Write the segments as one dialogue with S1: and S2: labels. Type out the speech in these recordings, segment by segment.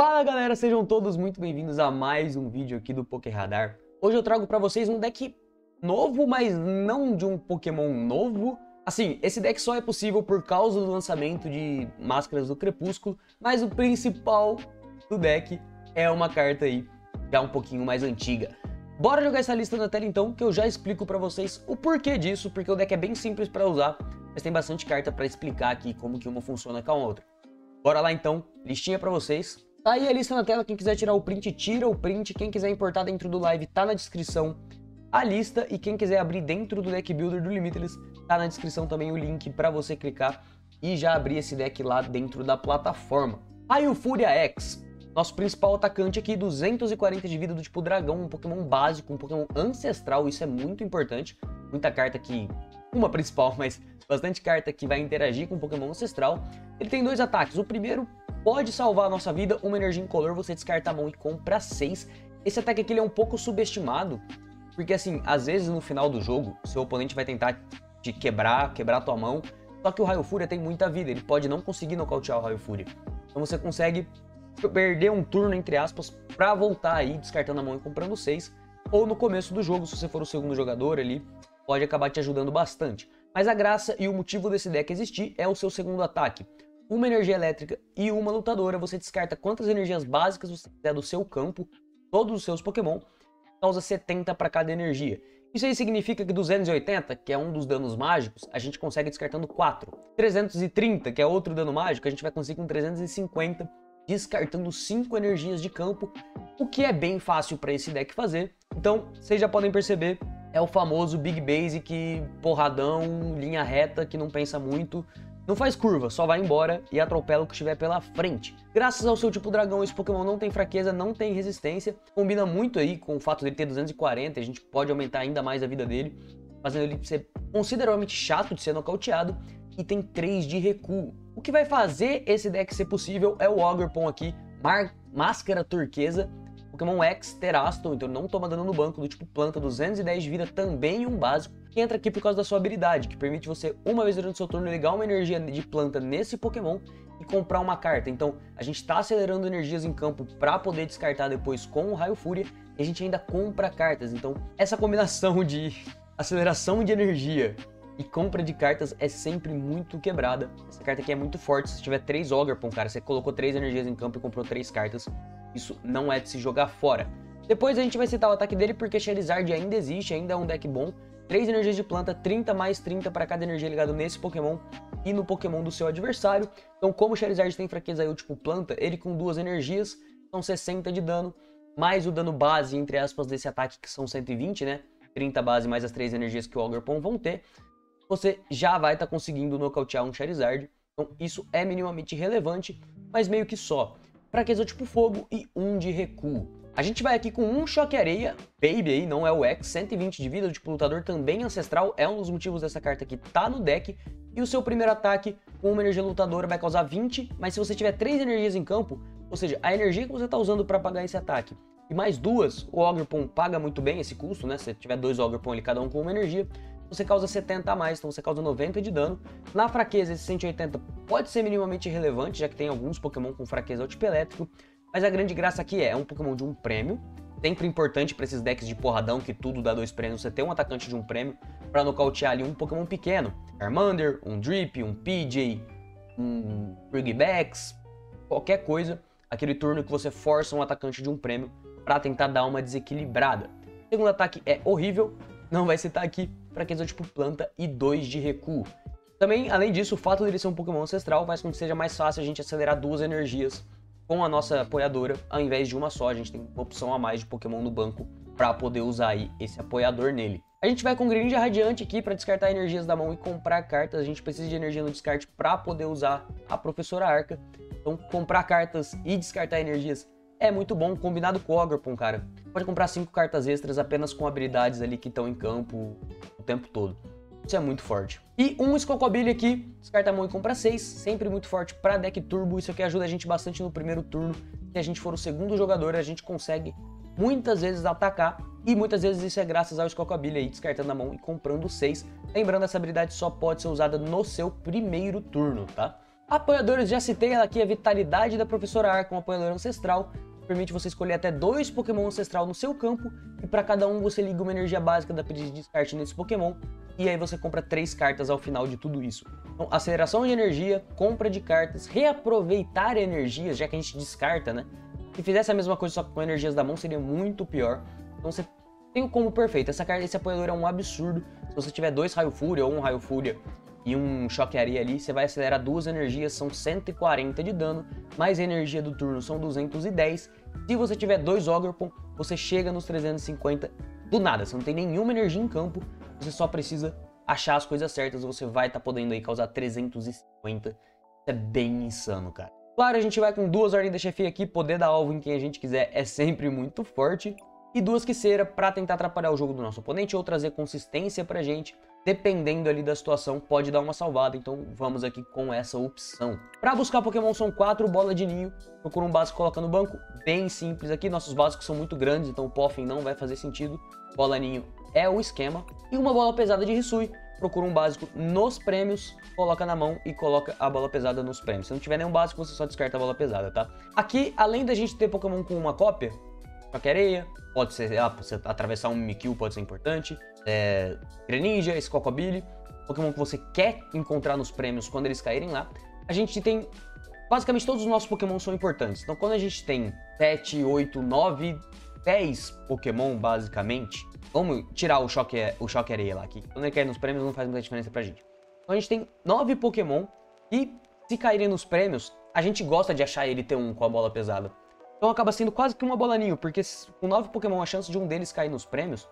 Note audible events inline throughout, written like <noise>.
S1: Fala galera, sejam todos muito bem-vindos a mais um vídeo aqui do Poké Radar. Hoje eu trago pra vocês um deck novo, mas não de um Pokémon novo. Assim, esse deck só é possível por causa do lançamento de Máscaras do Crepúsculo, mas o principal do deck é uma carta aí já um pouquinho mais antiga. Bora jogar essa lista na tela então, que eu já explico pra vocês o porquê disso, porque o deck é bem simples pra usar, mas tem bastante carta pra explicar aqui como que uma funciona com a outra. Bora lá então, listinha pra vocês. Tá aí a lista na tela, quem quiser tirar o print, tira o print. Quem quiser importar dentro do live, tá na descrição a lista. E quem quiser abrir dentro do deck builder do Limitless, tá na descrição também o link para você clicar e já abrir esse deck lá dentro da plataforma. Aí o Fúria X, nosso principal atacante aqui, 240 de vida do tipo dragão, um Pokémon básico, um Pokémon ancestral, isso é muito importante. Muita carta aqui, uma principal, <laughs> mas bastante carta que vai interagir com o Pokémon ancestral. Ele tem dois ataques, o primeiro pode salvar a nossa vida, uma energia incolor, você descarta a mão e compra 6. Esse ataque aqui é um pouco subestimado, porque assim, às vezes no final do jogo, seu oponente vai tentar te quebrar, quebrar tua mão, só que o Raio Fúria tem muita vida, ele pode não conseguir nocautear o Raio Fúria. Então você consegue perder um turno, entre aspas, pra voltar aí, descartando a mão e comprando 6. Ou no começo do jogo, se você for o segundo jogador ali, pode acabar te ajudando bastante. Mas a graça e o motivo desse deck existir é o seu segundo ataque uma energia elétrica e uma lutadora, você descarta quantas energias básicas você quiser do seu campo, todos os seus Pokémon, causa 70 para cada energia. Isso aí significa que 280, que é um dos danos mágicos, a gente consegue descartando 4. 330, que é outro dano mágico, a gente vai conseguir com 350, descartando 5 energias de campo, o que é bem fácil para esse deck fazer. Então, vocês já podem perceber, é o famoso Big Basic, porradão, linha reta, que não pensa muito, não faz curva, só vai embora e atropela o que estiver pela frente. Graças ao seu tipo dragão, esse Pokémon não tem fraqueza, não tem resistência. Combina muito aí com o fato dele ter 240, a gente pode aumentar ainda mais a vida dele, fazendo ele ser consideravelmente chato de ser nocauteado. E tem 3 de recuo. O que vai fazer esse deck ser possível é o Ogrepon aqui, Máscara Turquesa, Pokémon X Teraston, então não toma dano no banco, do tipo planta, 210 de vida, também um básico, que entra aqui por causa da sua habilidade, que permite você, uma vez durante o seu turno, ligar uma energia de planta nesse Pokémon e comprar uma carta. Então, a gente está acelerando energias em campo para poder descartar depois com o Raio Fúria, e a gente ainda compra cartas. Então, essa combinação de aceleração de energia e compra de cartas é sempre muito quebrada. Essa carta aqui é muito forte. Se tiver 3 Ogrepon, cara, você colocou 3 energias em campo e comprou 3 cartas, isso não é de se jogar fora. Depois a gente vai citar o ataque dele porque Charizard ainda existe, ainda é um deck bom. 3 energias de planta, 30 mais 30 para cada energia ligada nesse Pokémon e no Pokémon do seu adversário. Então como o Charizard tem fraqueza aí, tipo planta, ele com duas energias são 60 de dano, mais o dano base, entre aspas, desse ataque que são 120, né? 30 base mais as 3 energias que o Ogrepon vão ter. Você já vai estar tá conseguindo nocautear um Charizard. Então isso é minimamente relevante, mas meio que só fraqueza tipo fogo e um de recuo. A gente vai aqui com um choque areia, Baby aí, não é o X, 120 de vida, do tipo lutador também ancestral, é um dos motivos dessa carta que tá no deck. E o seu primeiro ataque com uma energia lutadora vai causar 20, mas se você tiver 3 energias em campo, ou seja, a energia que você tá usando para pagar esse ataque, e mais duas, o Ogrepon paga muito bem esse custo, né? Se tiver dois Ogrepon ali, cada um com uma energia, você causa 70 a mais, então você causa 90 de dano. Na fraqueza, esse 180 pode ser minimamente relevante, já que tem alguns Pokémon com fraqueza ao tipo elétrico, mas a grande graça aqui é, é um Pokémon de um prêmio, sempre importante para esses decks de porradão que tudo dá dois prêmios, você ter um atacante de um prêmio para nocautear ali um Pokémon pequeno. Charmander, um Drip, um PJ, um Brigbax, qualquer coisa, aquele turno que você força um atacante de um prêmio para tentar dar uma desequilibrada. O segundo ataque é horrível, não vai citar aqui, fraqueza tipo planta e 2 de recuo. Também, além disso, o fato dele ser um Pokémon ancestral faz com que seja mais fácil a gente acelerar duas energias com a nossa apoiadora, ao invés de uma só. A gente tem uma opção a mais de Pokémon no banco para poder usar aí esse apoiador nele. A gente vai com Greninja Radiante aqui para descartar energias da mão e comprar cartas. A gente precisa de energia no descarte para poder usar a Professora Arca. Então, comprar cartas e descartar energias é muito bom, combinado com o Ogrepon, cara. Pode comprar 5 cartas extras apenas com habilidades ali que estão em campo o tempo todo. Isso é muito forte. E um Scocobilly aqui, descarta mão e compra 6, sempre muito forte para deck turbo. Isso aqui ajuda a gente bastante no primeiro turno. Se a gente for o segundo jogador, a gente consegue muitas vezes atacar e muitas vezes isso é graças ao Scocobilly aí, descartando a mão e comprando 6. Lembrando, essa habilidade só pode ser usada no seu primeiro turno, tá? Apoiadores, já citei aqui, a Vitalidade da Professora Arca, um apoiador ancestral, permite você escolher até dois Pokémon ancestral no seu campo, e para cada um você liga uma energia básica da pedido de descarte nesse Pokémon, e aí você compra três cartas ao final de tudo isso. Então, aceleração de energia, compra de cartas, reaproveitar energias, já que a gente descarta, né? Se fizesse a mesma coisa só com energias da mão, seria muito pior. Então você tem o combo perfeito. Essa carta, esse apoiador é um absurdo. Se você tiver dois Raio Fúria ou um Raio Fúria e um Choque Areia ali, você vai acelerar duas energias, são 140 de dano, mais a energia do turno são 210. Se você tiver dois Ogerpon, você chega nos 350 do nada. Você não tem nenhuma energia em campo, você só precisa achar as coisas certas, você vai estar tá podendo aí causar 350. Isso é bem insano, cara. Claro, a gente vai com duas ordens de chefia aqui, poder dar alvo em quem a gente quiser é sempre muito forte. E duas que será para tentar atrapalhar o jogo do nosso oponente ou trazer consistência pra gente. Dependendo ali da situação, pode dar uma salvada, então vamos aqui com essa opção. Para buscar Pokémon são quatro bola de ninho, procura um básico coloca no banco, bem simples aqui, nossos básicos são muito grandes, então o Poffin não vai fazer sentido. Bola ninho é o esquema. E uma bola pesada de Risui, procura um básico nos prêmios, coloca na mão e coloca a bola pesada nos prêmios. Se não tiver nenhum básico, você só descarta a bola pesada, tá? Aqui, além da gente ter Pokémon com uma cópia, qualquer areia, pode ser, ah, você atravessar um Mimikyu pode ser importante, é, Greninja, Scocobilly, Pokémon que você quer encontrar nos prêmios quando eles caírem lá. A gente tem, basicamente todos os nossos Pokémon são importantes, então quando a gente tem 7, 8, 9, 10 Pokémon basicamente, Vamos tirar o choque, o choque areia lá aqui. Quando ele cair nos prêmios não faz muita diferença pra gente. Então a gente tem nove Pokémon e se caírem nos prêmios, a gente gosta de achar ele ter um com a bola pesada. Então acaba sendo quase que uma bola ninho, porque com nove Pokémon a chance de um deles cair nos prêmios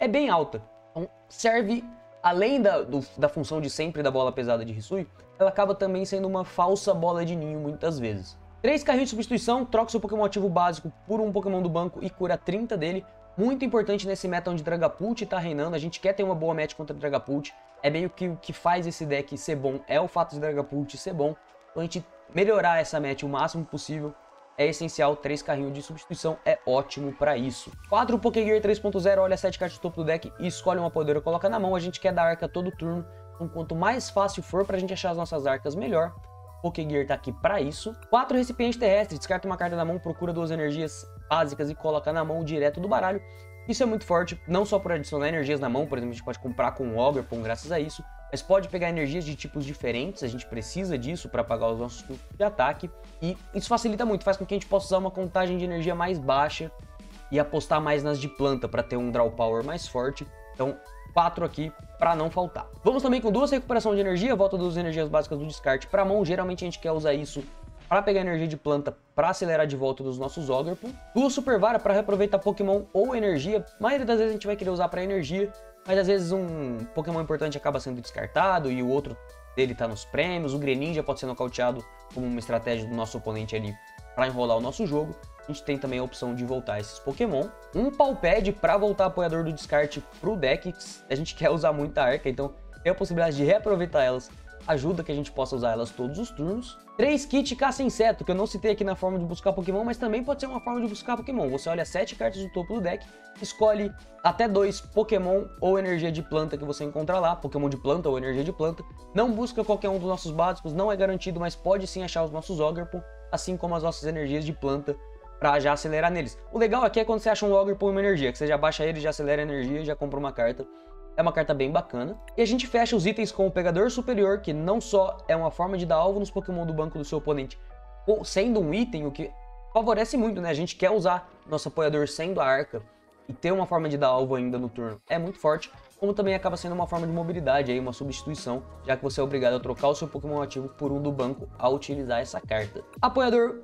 S1: é bem alta. Então serve, além da, do, da função de sempre da bola pesada de Hisui, ela acaba também sendo uma falsa bola de ninho muitas vezes. Três carrinhos de substituição, troca seu Pokémon ativo básico por um Pokémon do banco e cura 30 dele, muito importante nesse meta onde Dragapult tá reinando, a gente quer ter uma boa match contra Dragapult, é meio que o que faz esse deck ser bom, é o fato de Dragapult ser bom, então a gente melhorar essa match o máximo possível é essencial, 3 carrinhos de substituição é ótimo para isso. 4 Pokégear 3.0, olha 7 cartas do topo do deck e escolhe uma poderosa, coloca na mão, a gente quer dar arca todo turno, então quanto mais fácil for pra gente achar as nossas arcas, melhor. Pokégear tá aqui para isso. 4 recipientes terrestres, descarta uma carta da mão, procura duas energias básicas e coloca na mão direto do baralho. Isso é muito forte, não só por adicionar energias na mão, por exemplo, a gente pode comprar com o Ogrepon graças a isso, mas pode pegar energias de tipos diferentes, a gente precisa disso para pagar os nossos custos de ataque, e isso facilita muito, faz com que a gente possa usar uma contagem de energia mais baixa e apostar mais nas de planta para ter um draw power mais forte. Então, quatro aqui para não faltar. Vamos também com duas recuperação de energia, volta duas energias básicas do descarte para mão, geralmente a gente quer usar isso para pegar energia de planta para acelerar de volta dos nossos Ogerpon. Duas Super Vara para reaproveitar Pokémon ou energia. A maioria das vezes a gente vai querer usar para energia, mas às vezes um Pokémon importante acaba sendo descartado e o outro dele tá nos prêmios. O Greninja pode ser nocauteado como uma estratégia do nosso oponente ali para enrolar o nosso jogo. A gente tem também a opção de voltar esses Pokémon. Um Palpad para voltar apoiador do descarte pro deck. A gente <laughs> quer usar muita arca, então tem a possibilidade de reaproveitar elas ajuda que a gente possa usar elas todos os turnos. 3 kit caça inseto, que eu não citei aqui na forma de buscar Pokémon, mas também pode ser uma forma de buscar Pokémon. Você olha 7 cartas do topo do deck, escolhe até dois Pokémon ou energia de planta que você encontrar lá, Pokémon de planta ou energia de planta. Não busca qualquer um dos nossos básicos, não é garantido, mas pode sim achar os nossos Ogerpon, assim como as nossas energias de planta pra já acelerar neles. O legal aqui é quando você acha um Ogerpon e uma energia, que você já baixa ele, já acelera a energia e já compra uma carta. É uma carta bem bacana. E a gente fecha os itens com o Pegador Superior, que não só é uma forma de dar alvo nos Pokémon do banco do seu oponente, sendo um item, o que favorece muito, né? A gente quer usar nosso apoiador sendo a arca e ter uma forma de dar alvo ainda no turno. É muito forte, como também acaba sendo uma forma de mobilidade, aí, uma substituição, já que você é obrigado a trocar o seu Pokémon ativo por um do banco ao utilizar essa carta. Apoiador...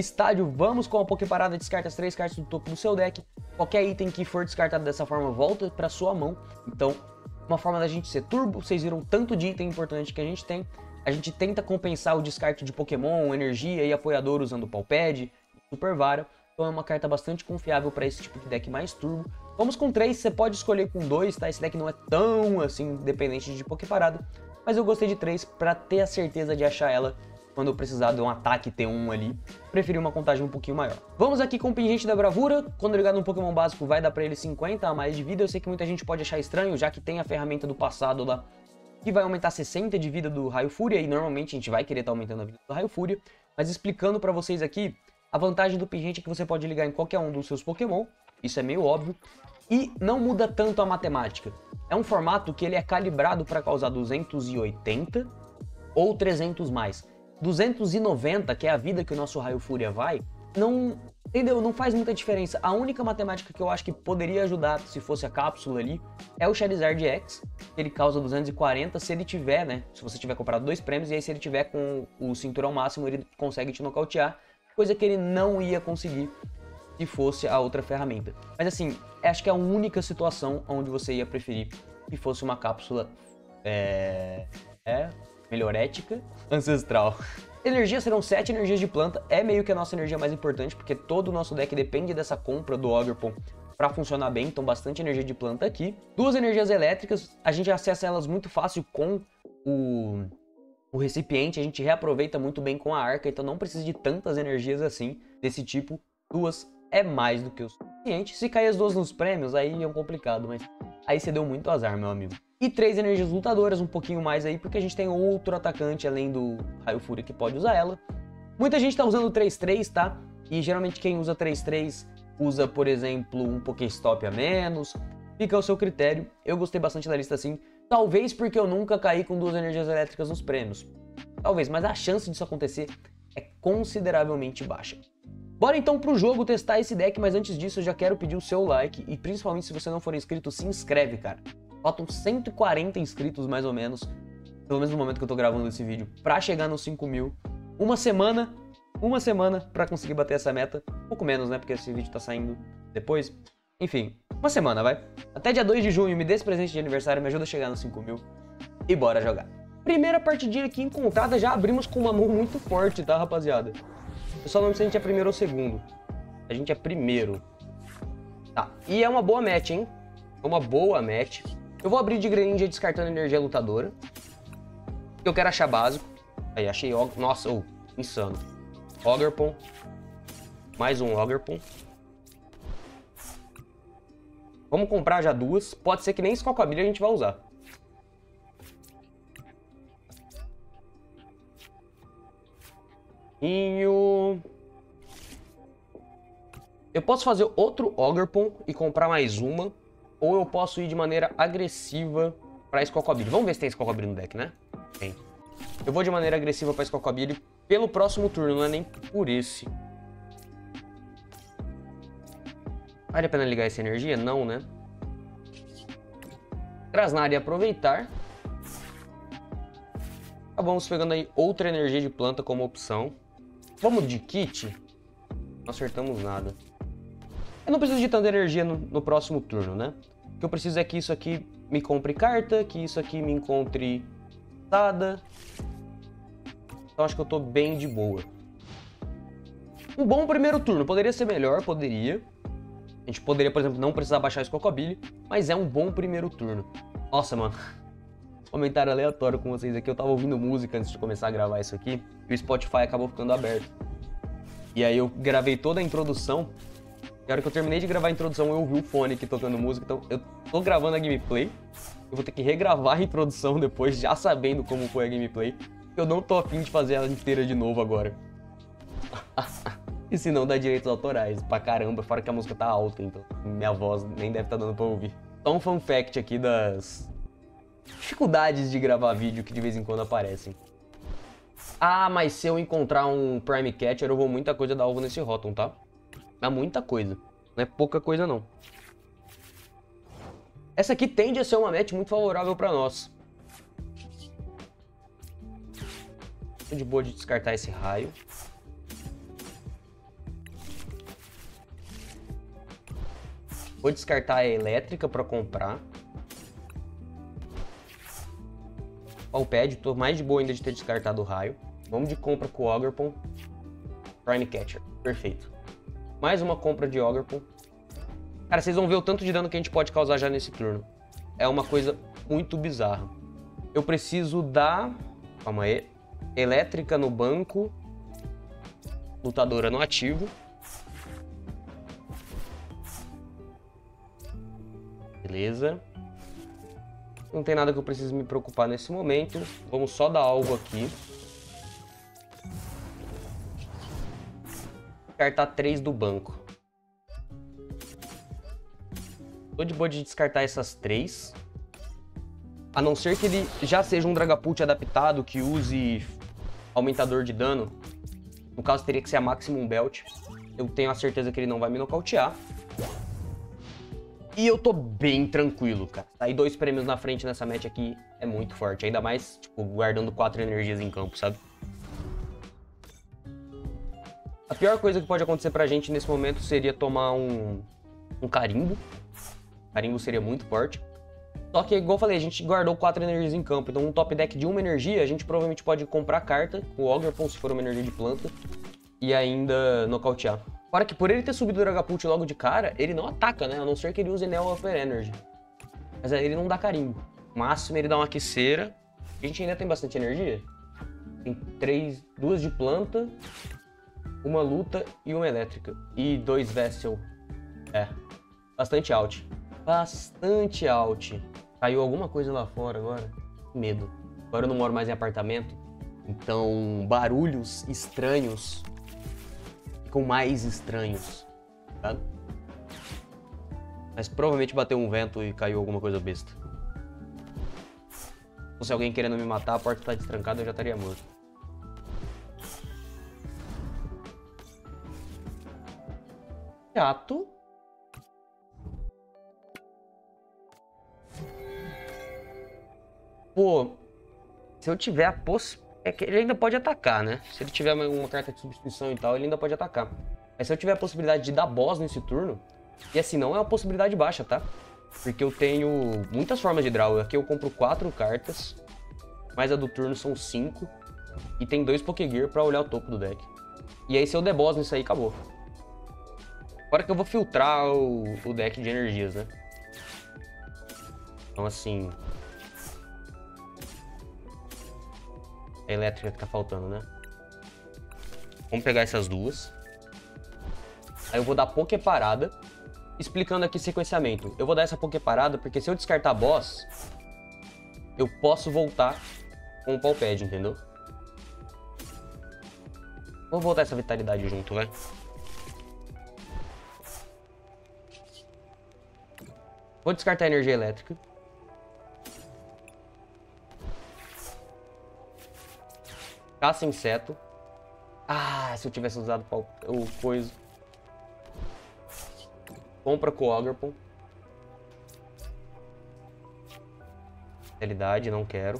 S1: Estádio, vamos com a Poképarada, descarta as três cartas do topo do seu deck. Qualquer item que for descartado dessa forma volta para sua mão. Então, uma forma da gente ser turbo, vocês viram tanto de item importante que a gente tem. A gente tenta compensar o descarte de Pokémon, energia e apoiador usando Palpad, Super Vara. Então é uma carta bastante confiável para esse tipo de deck mais turbo. Vamos com três, você pode escolher com dois, tá? Esse deck não é tão assim dependente de Poképarada, mas eu gostei de três para ter a certeza de achar ela quando precisar de um ataque T1 ali, preferi uma contagem um pouquinho maior. Vamos aqui com o Pingente da Bravura, quando ligado no Pokémon básico vai dar pra ele 50 a mais de vida, eu sei que muita gente pode achar estranho, já que tem a ferramenta do passado lá, que vai aumentar 60 de vida do Raio Fúria, e normalmente a gente vai querer estar tá aumentando a vida do Raio Fúria, mas explicando para vocês aqui, a vantagem do pingente é que você pode ligar em qualquer um dos seus Pokémon, isso é meio óbvio, e não muda tanto a matemática. É um formato que ele é calibrado para causar 280 ou 300 mais. 290, que é a vida que o nosso Raio Fúria vai, não, entendeu? Não faz muita diferença. A única matemática que eu acho que poderia ajudar se fosse a cápsula ali é o Charizard X, ele causa 240 se ele tiver, né? Se você tiver comprado dois prêmios e aí se ele tiver com o cinturão máximo, ele consegue te nocautear, coisa que ele não ia conseguir se fosse a outra ferramenta. Mas assim, acho que é a única situação onde você ia preferir que fosse uma cápsula é, é melhorética ancestral. Energias serão 7 energias de planta, é meio que a nossa energia mais importante, porque todo o nosso deck depende dessa compra do Oggerpon para funcionar bem, então bastante energia de planta aqui. Duas energias elétricas, a gente acessa elas muito fácil com o, o recipiente, a gente reaproveita muito bem com a arca, então não precisa de tantas energias assim, desse tipo. Duas é mais do que o suficiente. Se cair as duas nos prêmios, aí é um complicado, mas aí você deu muito azar, meu amigo. E três energias lutadoras, um pouquinho mais aí, porque a gente tem outro atacante além do Raio Fúria que pode usar ela. Muita gente tá usando 3-3, tá? E geralmente quem usa 3-3 usa, por exemplo, um Pokéstop a menos. Fica ao seu critério. Eu gostei bastante da lista assim. Talvez porque eu nunca caí com duas energias elétricas nos prêmios. Talvez, mas a chance disso acontecer é consideravelmente baixa. Bora então pro jogo testar esse deck, mas antes disso eu já quero pedir o seu like e principalmente se você não for inscrito, se inscreve, cara. Faltam 140 inscritos, mais ou menos, pelo menos no momento que eu tô gravando esse vídeo, pra chegar nos 5 mil. Uma semana, uma semana pra conseguir bater essa meta. Um pouco menos, né, porque esse vídeo tá saindo depois. Enfim, uma semana, vai. Até dia 2 de junho, me dê esse presente de aniversário, me ajuda a chegar nos 5 mil. E bora jogar. Primeira partidinha aqui encontrada, já abrimos com uma mão muito forte, tá, rapaziada? Eu só não sei se a gente é primeiro ou segundo. A gente é primeiro. Tá, e é uma boa match, hein? É uma boa match. Eu vou abrir de Greninja descartando energia lutadora. Eu quero achar básico. Aí, achei... Nossa, oh, insano. Oggerpon. Mais um Oggerpon. Vamos comprar já duas. Pode ser que nem Escocabrilha a gente vai usar. Inho... Eu posso fazer outro Oggerpon e comprar mais uma ou eu posso ir de maneira agressiva pra Scocobilly. Vamos ver se tem Scocobilly no deck, né? Tem. Eu vou de maneira agressiva pra Scocobilly pelo próximo turno, não é nem por esse. Vale a pena ligar essa energia? Não, né? Krasnari aproveitar. Acabamos pegando aí outra energia de planta como opção. Vamos de kit? Não acertamos nada. Eu não preciso de tanta energia no, no próximo turno, né? Que eu preciso é que isso aqui me compre carta, que isso aqui me encontre dada. Então acho que eu tô bem de boa. Um bom primeiro turno. Poderia ser melhor, poderia. A gente poderia, por exemplo, não precisar baixar esse Cocobili, mas é um bom primeiro turno. Nossa, mano. <laughs> Comentário aleatório com vocês aqui. Eu tava ouvindo música antes de começar a gravar isso aqui e o Spotify acabou ficando aberto. E aí eu gravei toda a introdução na hora que eu terminei de gravar a introdução, eu ouvi o fone aqui tocando música, então eu tô gravando a gameplay. Eu vou ter que regravar a introdução depois, já sabendo como foi a gameplay. Eu não tô afim de fazer ela inteira de novo agora. <laughs> e se não dá direitos autorais, pra caramba, fora que a música tá alta, então minha voz nem deve estar tá dando pra ouvir. Só um fun fact aqui das dificuldades de gravar vídeo que de vez em quando aparecem. Ah, mas se eu encontrar um Prime Catcher, eu vou muita coisa dar alvo nesse Rotom, tá? É muita coisa. Não é pouca coisa, não. Essa aqui tende a ser uma match muito favorável para nós. Tô de boa de descartar esse raio. Vou descartar a elétrica para comprar. Ó, o pad, tô mais de boa ainda de ter descartado o raio. Vamos de compra com o Oggerpon. Prime Catcher. Perfeito. Mais uma compra de Oggerpool. Cara, vocês vão ver o tanto de dano que a gente pode causar já nesse turno. É uma coisa muito bizarra. Eu preciso da... Calma aí. Elétrica no banco. Lutadora no ativo. Beleza. Não tem nada que eu precise me preocupar nesse momento. Vamos só dar algo aqui. Descartar três do banco. Tô de boa de descartar essas três. A não ser que ele já seja um Dragapult adaptado que use aumentador de dano. No caso, teria que ser a Maximum Belt. Eu tenho a certeza que ele não vai me nocautear. E eu tô bem tranquilo, cara. Sair dois prêmios na frente nessa match aqui é muito forte. Ainda mais, tipo, guardando quatro energias em campo, sabe? A pior coisa que pode acontecer pra gente nesse momento seria tomar um, um carimbo. Carimbo seria muito forte. Só que, igual eu falei, a gente guardou quatro energias em campo. Então, um top deck de uma energia, a gente provavelmente pode comprar carta o Ograpon, se for uma energia de planta, e ainda nocautear. Fora que por ele ter subido o Dragapult logo de cara, ele não ataca, né? A não ser que ele use Neo Upper Energy. Mas aí ele não dá carimbo. Máximo ele dá uma aqueceira. A gente ainda tem bastante energia. Tem três, duas de planta, uma luta e uma elétrica. E dois Vessel. É. Bastante out. Bastante out. Caiu alguma coisa lá fora agora? Medo. Agora eu não moro mais em apartamento. Então, barulhos estranhos ficam mais estranhos, tá? Mas provavelmente bateu um vento e caiu alguma coisa besta. Ou se alguém querendo me matar, a porta tá destrancada, eu já estaria morto. Chato. Pô, se eu tiver a possibilidade é que ele ainda pode atacar, né? Se ele tiver uma carta de substituição e tal, ele ainda pode atacar. Mas se eu tiver a possibilidade de dar boss nesse turno, e assim, não é uma possibilidade baixa, tá? Porque eu tenho muitas formas de draw. Aqui eu compro quatro cartas, mais a do turno são cinco, e tem dois Pokégear pra olhar o topo do deck. E aí se eu der boss nisso aí, acabou. Agora que eu vou filtrar o, o deck de energias, né? Então assim, a elétrica que tá faltando, né? Vamos pegar essas duas. Aí eu vou dar Poké Parada, explicando aqui sequenciamento. Eu vou dar essa Poké Parada porque se eu descartar boss, eu posso voltar com o Palpad, entendeu? Vou voltar essa vitalidade junto, vai. Vou descartar a energia elétrica. Caça inseto. Ah, se eu tivesse usado o coisa. Compra Ograpon. Realidade, não quero.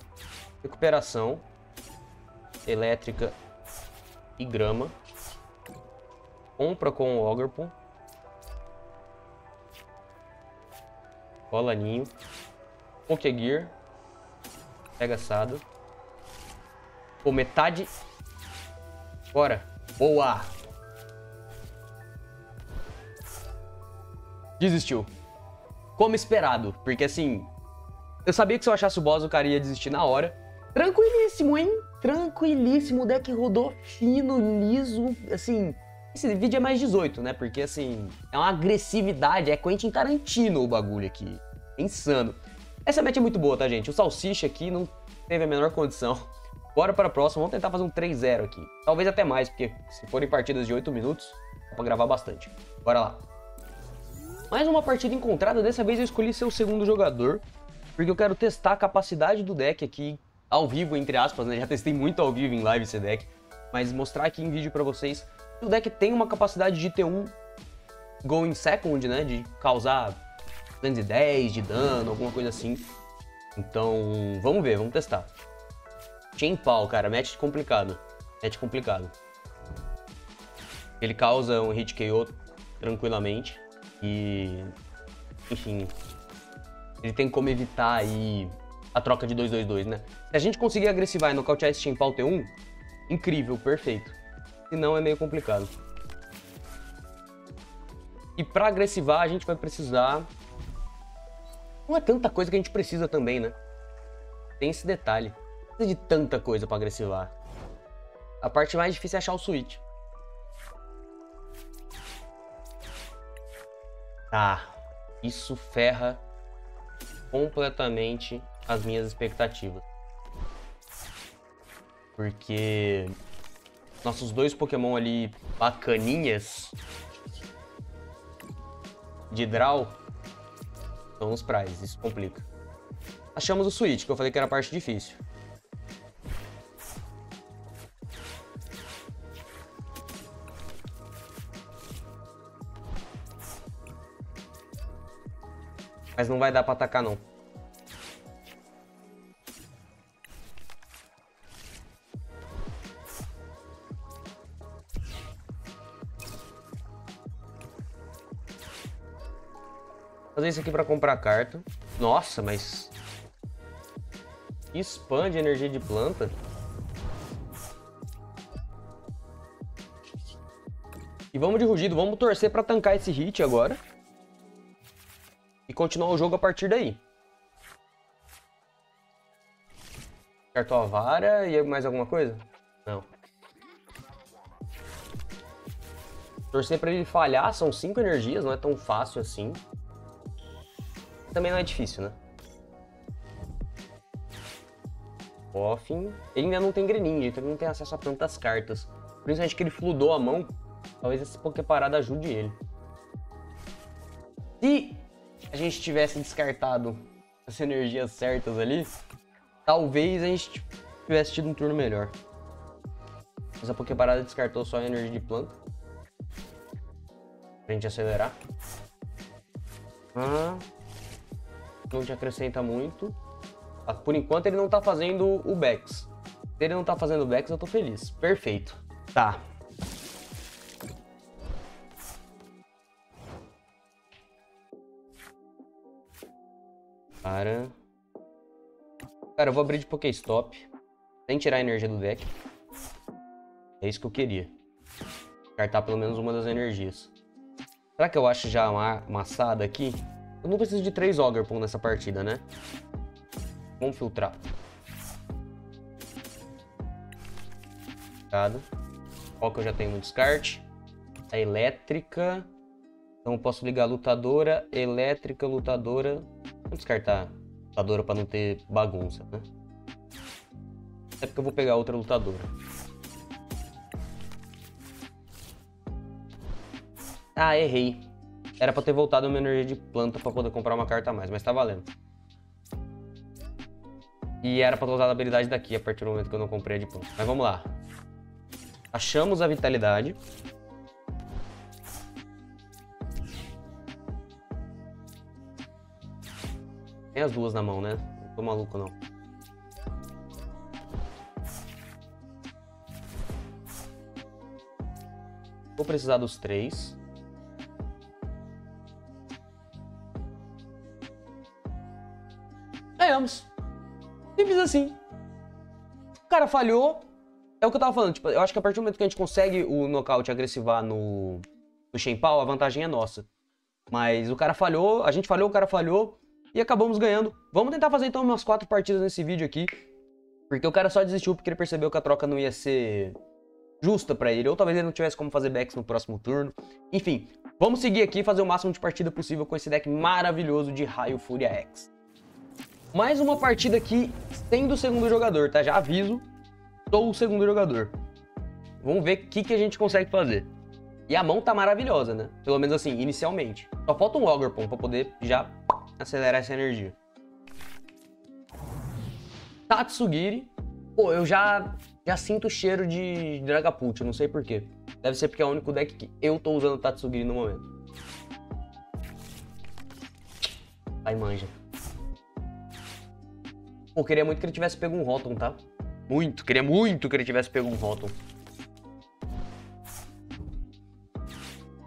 S1: Recuperação. Elétrica e grama. Compra com o Ograpon. Cola ninho. Pokégear. Pega assado. Pô, metade... Bora. Boa. Desistiu. Como esperado. Porque, assim... Eu sabia que se eu achasse o boss, o cara ia desistir na hora. Tranquilíssimo, hein? Tranquilíssimo. O deck rodou fino, liso. Assim... Esse vídeo é mais 18, né? Porque, assim... É uma agressividade. É Quentin Tarantino o bagulho aqui. Insano. Essa match é muito boa, tá, gente? O Salsicha aqui não teve a menor condição. Bora para a próxima, vamos tentar fazer um 3-0 aqui. Talvez até mais, porque se forem partidas de 8 minutos, dá pra gravar bastante. Bora lá. Mais uma partida encontrada, dessa vez eu escolhi ser o segundo jogador, porque eu quero testar a capacidade do deck aqui, ao vivo, entre aspas, né? Já testei muito ao vivo em live esse deck, mas mostrar aqui em vídeo pra vocês o deck tem uma capacidade de ter um Going Second, né? De causar 210 de dano, alguma coisa assim. Então, vamos ver, vamos testar. Chain Pau, cara, match complicado. Match complicado. Ele causa um hit KO tranquilamente. E. Enfim. Ele tem como evitar aí a troca de 2-2-2, né? Se a gente conseguir agressivar e nocautear esse Chain Pau T1, incrível, perfeito. Se não, é meio complicado. E pra agressivar, a gente vai precisar... Não é tanta coisa que a gente precisa também, né? Tem esse detalhe precisa de tanta coisa para agressivar. A parte mais difícil é achar o switch. Tá. Isso ferra completamente as minhas expectativas. Porque nossos dois Pokémon ali bacaninhas de draw são os prizes, isso complica. Achamos o Switch, que eu falei que era a parte difícil. Mas não vai dar pra atacar, não. Fazer isso aqui pra comprar carta. Nossa, mas... Expande energia de planta. E vamos de rugido, vamos torcer pra tancar esse hit agora e continuar o jogo a partir daí. Acertou a vara e mais alguma coisa? Não. Torcer pra ele falhar, são 5 energias, não é tão fácil assim. Também não é difícil, né? Coffin. Ele ainda não tem Greninja, então ele não tem acesso a tantas cartas. Principalmente que ele fludou a mão. Talvez esse Poké Parada ajude ele. Se a gente tivesse descartado as energias certas ali, talvez a gente tivesse tido um turno melhor. Mas a Poképarada descartou só a energia de planta. Pra gente acelerar. Ah, não te acrescenta muito. Ah, por enquanto ele não tá fazendo o Bex. Se ele não tá fazendo o Bex, eu tô feliz. Perfeito. Tá, Cara... Cara, eu vou abrir de Pokéstop. Sem tirar a energia do deck. É isso que eu queria. Cartar pelo menos uma das energias. Será que eu acho já uma maçada aqui? Eu não preciso de três Ogre nessa partida, né? Vamos filtrar. Qual que eu já tenho no descarte? A elétrica. Então eu posso ligar lutadora, elétrica, lutadora. Vou descartar lutadora para não ter bagunça, né? É porque eu vou pegar outra lutadora. Ah, errei. Era pra ter voltado a minha energia de planta pra poder comprar uma carta a mais, mas tá valendo. E era pra ter usado a habilidade daqui a partir do momento que eu não comprei a de planta. Mas vamos lá. Achamos a vitalidade. Tem as duas na mão, né? Não tô maluco, não. Vou precisar dos três. Ganhamos. Simples assim. O cara falhou. É o que eu tava falando. Tipo, eu acho que a partir do momento que a gente consegue o nocaute agressivar no, no Shenpao, a vantagem é nossa. Mas o cara falhou, a gente falhou, o cara falhou e acabamos ganhando. Vamos tentar fazer então umas quatro partidas nesse vídeo aqui. Porque o cara só desistiu porque ele percebeu que a troca não ia ser justa pra ele. Ou talvez ele não tivesse como fazer backs no próximo turno. Enfim, vamos seguir aqui e fazer o máximo de partida possível com esse deck maravilhoso de Raio Fúria X. Mais uma partida aqui sendo o segundo jogador, tá? Já aviso, sou o segundo jogador. Vamos ver o que, que a gente consegue fazer. E a mão tá maravilhosa, né? Pelo menos assim, inicialmente. Só falta um Ogre pra poder já acelerar essa energia. Tatsugiri. Pô, eu já, já sinto o cheiro de Dragapult, eu não sei porquê. Deve ser porque é o único deck que eu tô usando Tatsugiri no momento. Ai, manja. Pô, queria muito que ele tivesse pego um Rotom, tá? Muito, queria muito que ele tivesse pego um Rotom.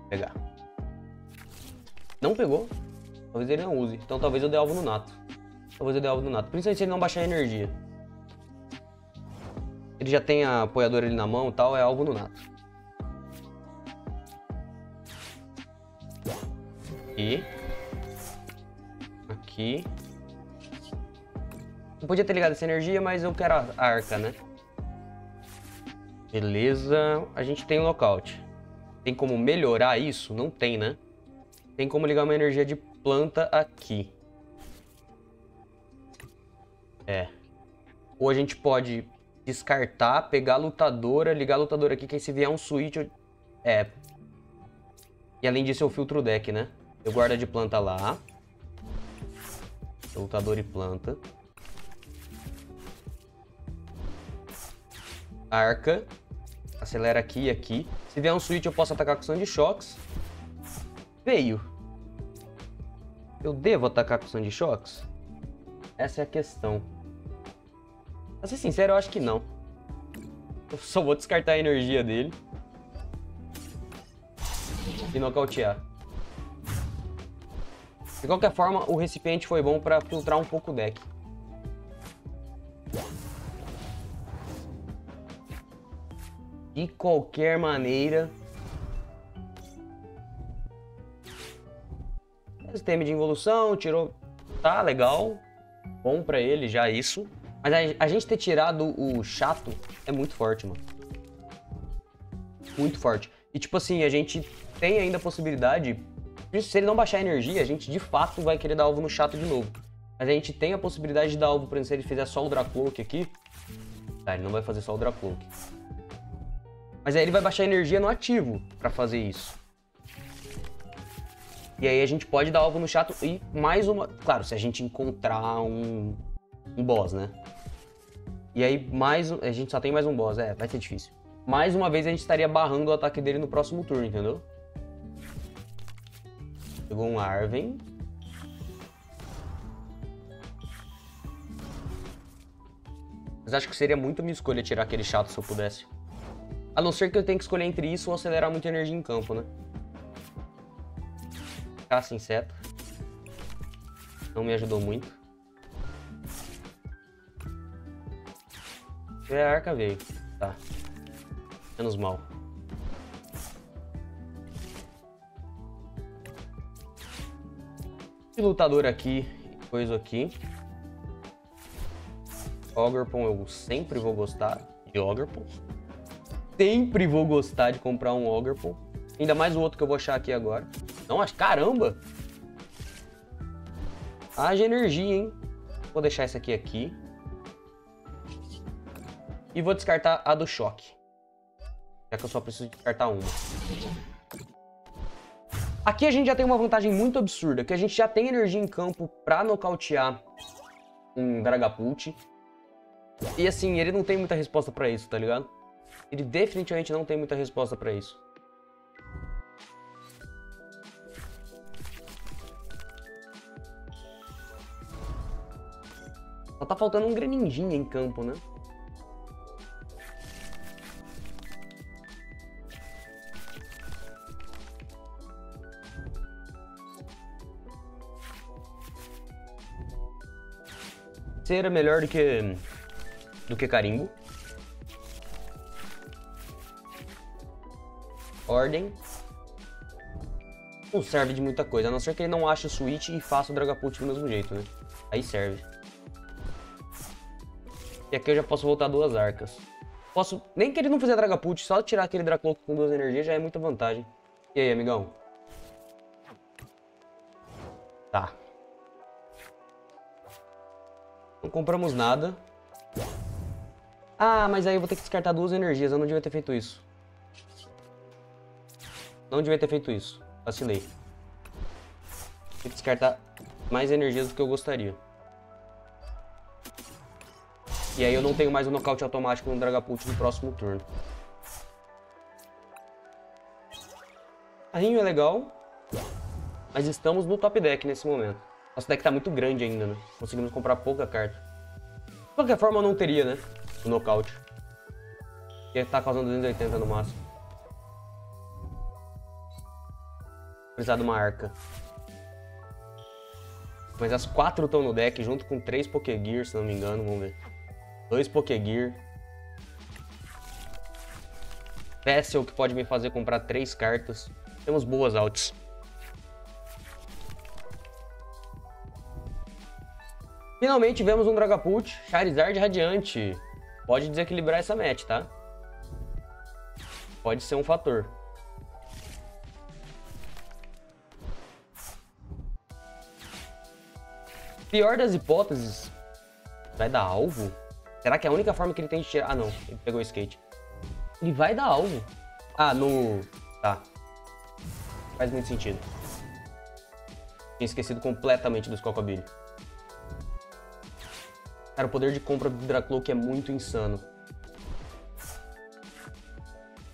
S1: Pegar. Não pegou? Talvez ele não use. Então talvez eu dê alvo no nato. Talvez eu dê alvo no nato. Principalmente se ele não baixar a energia. Ele já tem a apoiadora ali na mão e tal, é alvo no nato. Aqui. Aqui. Eu podia ter ligado essa energia, mas eu quero a arca, né? Beleza. A gente tem um lockout. Tem como melhorar isso? Não tem, né? Tem como ligar uma energia de planta aqui. É. Ou a gente pode descartar, pegar a lutadora, ligar a lutadora aqui, que aí se vier um switch... Eu... É. E além disso eu filtro o deck, né? Eu guardo de planta lá. Lutador e planta. Arca. Acelera aqui e aqui. Se vier um switch, eu posso atacar com de choques. Veio. Eu devo atacar com de choques? Essa é a questão. Pra ser sincero, eu acho que não. Eu só vou descartar a energia dele. E nocautear. De qualquer forma, o recipiente foi bom para filtrar um pouco o deck. De qualquer maneira... Sistema de involução, tirou... Tá, legal. Bom pra ele já isso. Mas a, a gente ter tirado o chato é muito forte, mano. Muito forte. E tipo assim, a gente tem ainda a possibilidade se ele não baixar a energia, a gente de fato vai querer dar alvo no chato de novo. Mas a gente tem a possibilidade de dar alvo, por exemplo, se ele fizer só o Dracloak aqui. Tá, ele não vai fazer só o Dracloak. Mas aí ele vai baixar energia no ativo para fazer isso. E aí a gente pode dar alvo no chato e mais uma... Claro, se a gente encontrar um, um boss, né? E aí mais... A gente só tem mais um boss, é, vai ser difícil. Mais uma vez a gente estaria barrando o ataque dele no próximo turno, entendeu? Pegou um Arven. Mas acho que seria muito minha escolha tirar aquele chato se eu pudesse. A não ser que eu tenha que escolher entre isso ou acelerar muita energia em campo, né? Caça inseto. Não me ajudou muito. E a arca veio. Tá. Menos mal. Esse lutador aqui, coisa aqui. Ogrepon eu sempre vou gostar de Ogrepon. Sempre vou gostar de comprar um Ogrepon. Ainda mais o outro que eu vou achar aqui agora. Não, acho caramba! Haja energia, hein? Vou deixar essa aqui aqui. E vou descartar a do choque. Já que eu só preciso descartar uma. Aqui a gente já tem uma vantagem muito absurda, que a gente já tem energia em campo pra nocautear um Dragapult. E assim, ele não tem muita resposta pra isso, tá ligado? Ele definitivamente não tem muita resposta pra isso. Só tá faltando um Greninjinha em campo, né? Cera melhor do que do que carimbo. Ordem. Não serve de muita coisa, a não ser que ele não ache o switch e faça o Dragapult do mesmo jeito, né? Aí serve. E aqui eu já posso voltar duas arcas. Posso, nem que ele não fizer Dragapult, só tirar aquele Dracloak com duas energias já é muita vantagem. E aí, amigão? Tá. Não compramos nada. Ah, mas aí eu vou ter que descartar duas energias. Eu não devia ter feito isso. Não devia ter feito isso. Vacilei. Tem que descartar mais energias do que eu gostaria. E aí eu não tenho mais o um nocaute automático no Dragapult no próximo turno. Carrinho é legal. Mas estamos no top deck nesse momento. Nosso deck tá muito grande ainda, né? Conseguimos comprar pouca carta. De qualquer forma, eu não teria, né? O nocaute. Porque tá causando 280 no máximo. De uma arca. Mas as quatro estão no deck, junto com três Pokégear, se não me engano. Vamos ver. Dois Pokégear. Vessel, que pode me fazer comprar três cartas. Temos boas alts. Finalmente vemos um Dragapult, Charizard Radiante. Pode desequilibrar essa match, tá? Pode ser um fator. Pior das hipóteses, Vai dar alvo? Será que é a única forma que ele tem de tirar... Ah, não. Ele pegou o skate. Ele vai dar alvo. Ah, no... Tá. Faz muito sentido. Tinha esquecido completamente do Scocobilly. Cara, o poder de compra do Dracloak é muito insano.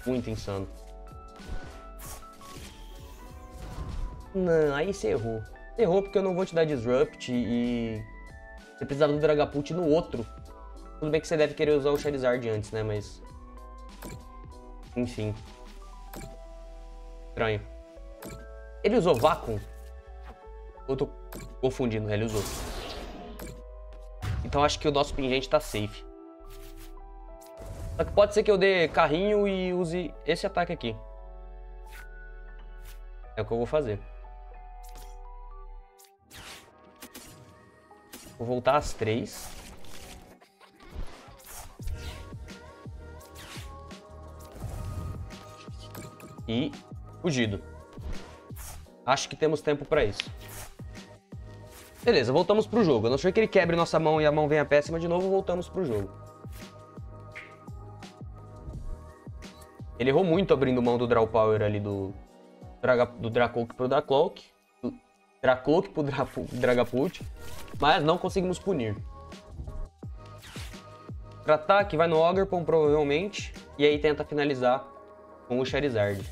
S1: Muito insano. Não, aí você errou. Errou porque eu não vou te dar Disrupt e... Você precisava do Dragapult no outro. Tudo bem que você deve querer usar o Charizard antes, né? Mas... Enfim. Estranho. Ele usou Vacuum? Eu tô confundindo, ele usou. Então acho que o nosso pingente tá safe. Só que pode ser que eu dê carrinho e use esse ataque aqui. É o que eu vou fazer. Vou voltar às três. E fugido. Acho que temos tempo para isso. Beleza, voltamos pro jogo. A não ser que ele quebre nossa mão e a mão venha péssima de novo, voltamos pro jogo. Ele errou muito abrindo mão do Draw Power ali do, do Dracloak pro Dracloak. Dracloak pro Dra, Dragapult. Mas não conseguimos punir. Pra ataque, vai no Ogre,pon provavelmente. E aí tenta finalizar com o Charizard.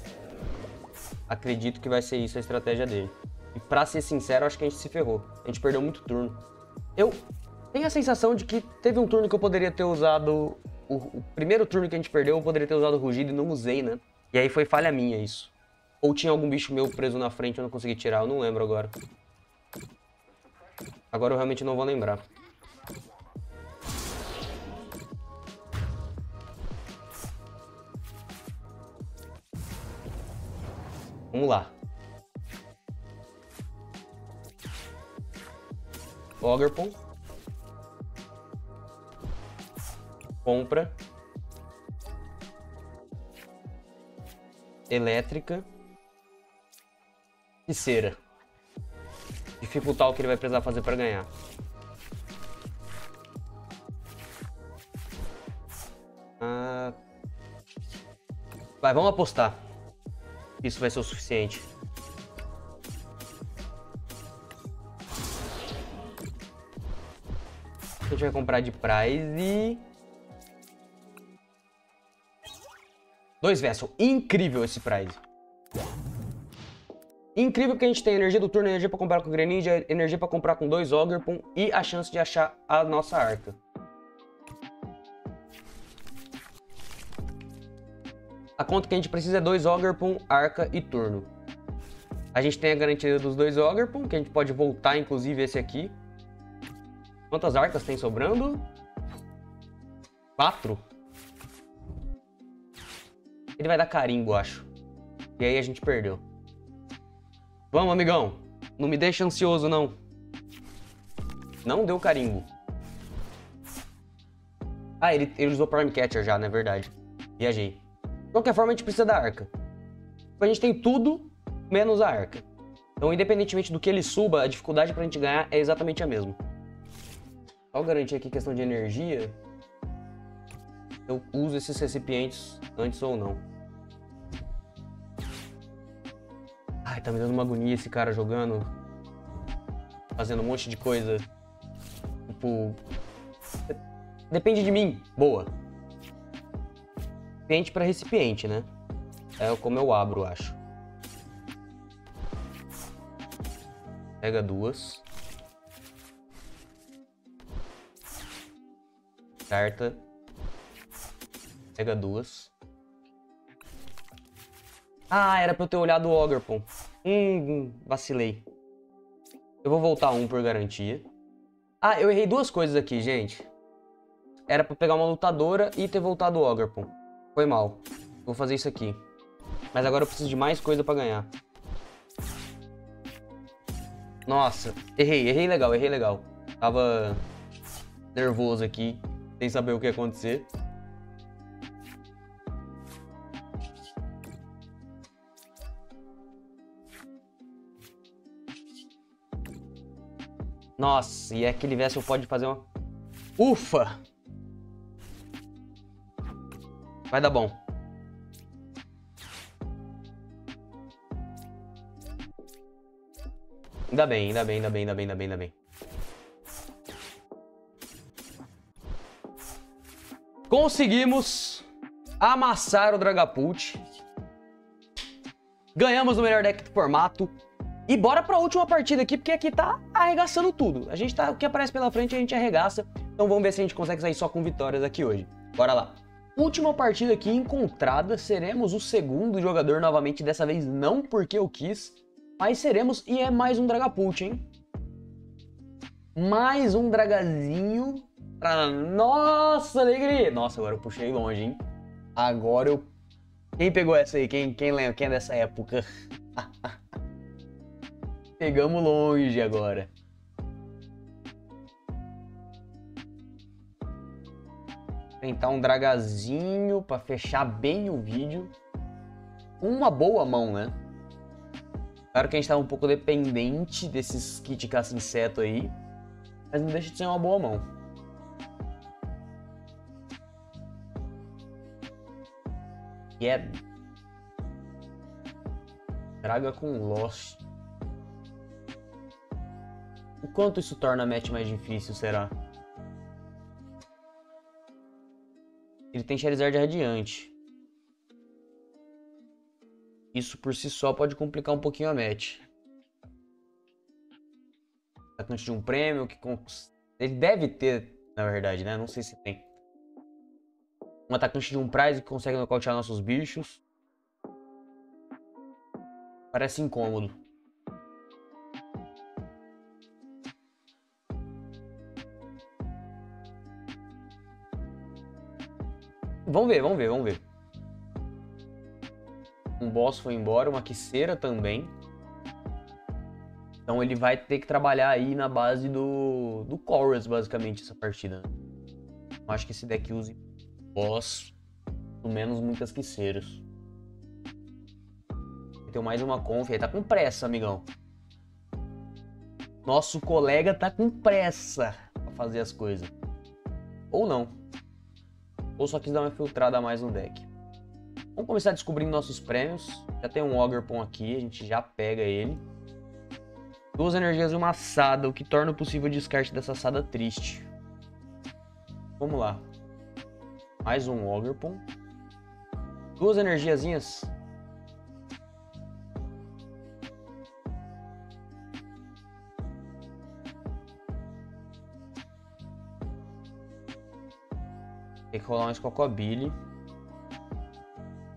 S1: Acredito que vai ser isso a estratégia dele. E pra ser sincero, acho que a gente se ferrou. A gente perdeu muito turno. Eu tenho a sensação de que teve um turno que eu poderia ter usado... O, o primeiro turno que a gente perdeu, eu poderia ter usado o Rugido e não usei, né? E aí foi falha minha isso. Ou tinha algum bicho meu preso na frente e eu não consegui tirar, eu não lembro agora. Agora eu realmente não vou lembrar. Vamos lá. Oggerpon. Compra. Elétrica. E cera. Dificultar o que ele vai precisar fazer para ganhar. Ah... Vai, vamos apostar. Isso vai ser o suficiente. A gente vai comprar de prize. Dois Vessel. Incrível esse prize. Incrível porque a gente tem energia do turno, energia pra comprar com Greninja, energia pra comprar com dois Ogre,pon e a chance de achar a nossa arca. A conta que a gente precisa é dois Ogre,pon arca e turno. A gente tem a garantia dos dois Ogre,pon que a gente pode voltar, inclusive, esse aqui. Quantas arcas tem sobrando? Quatro. Ele vai dar carimbo, acho. E aí a gente perdeu. Vamos, amigão. Não me deixa ansioso, não. Não deu carimbo. Ah, ele, ele usou Prime Catcher já, não é verdade. Viajei. De qualquer forma, a gente precisa da arca. A gente tem tudo menos a arca. Então, independentemente do que ele suba, a dificuldade pra gente ganhar é exatamente a mesma. Só garantir aqui questão de energia. Eu uso esses recipientes antes ou não. Ai, tá me dando uma agonia esse cara jogando. Fazendo um monte de coisa. Tipo. Depende de mim. Boa. Recipiente para recipiente, né? É como eu abro, acho. Pega duas. Carta. Pega duas. Ah, era pra eu ter olhado o Ogre,pon. Hum, vacilei. Eu vou voltar um por garantia. Ah, eu errei duas coisas aqui, gente. Era pra pegar uma lutadora e ter voltado o Ogre,pon. Foi mal. Vou fazer isso aqui. Mas agora eu preciso de mais coisa pra ganhar. Nossa, errei, errei legal, errei legal. Tava nervoso aqui, sem saber o que ia acontecer. Nossa, e aquele Vessel pode fazer uma... Ufa! Vai dar bom. Ainda bem, ainda bem, ainda bem, ainda bem, ainda bem, ainda bem. Conseguimos amassar o Dragapult. Ganhamos o melhor deck do formato. E bora pra última partida aqui, porque aqui tá arregaçando tudo. A gente tá, o que aparece pela frente a gente arregaça. Então vamos ver se a gente consegue sair só com vitórias aqui hoje. Bora lá. Última partida aqui encontrada, seremos o segundo jogador novamente, dessa vez não porque eu quis, mas seremos, e é mais um Dragapult, hein? Mais um Dragazinho pra nossa alegria. Nossa, agora eu puxei longe, hein? Agora eu... Quem pegou essa aí? Quem, quem lembra? Quem é dessa época? <laughs> Pegamos longe agora. Tentar um dragazinho para fechar bem o vídeo. Uma boa mão, né? Claro que a gente tá um pouco dependente desses kit caça-inseto aí. Mas não deixa de ser uma boa mão. E é... Draga com Lost. O quanto isso torna a match mais difícil, será? Ele tem Charizard Radiante. Isso por si só pode complicar um pouquinho a match. Atacante de um prêmio que... Ele deve ter, na verdade, né? Não sei se tem. Um atacante de um prize que consegue nocautear nossos bichos. Parece incômodo. Vamos ver, vamos ver, vamos ver. Um boss foi embora, uma quiceira também. Então ele vai ter que trabalhar aí na base do, do Chorus, basicamente, essa partida. Eu acho que esse deck use boss, pelo menos muitas quiceiras. Tem mais uma conf aí. Tá com pressa, amigão. Nosso colega tá com pressa pra fazer as coisas. Ou não ou só quis dar uma filtrada a mais no deck. Vamos começar descobrindo nossos prêmios. Já tem um Oggerpon aqui, a gente já pega ele. Duas energias e uma assada, o que torna possível o descarte dessa assada triste. Vamos lá. Mais um Oggerpon. Duas energiazinhas. Tem que rolar um Scocobilly.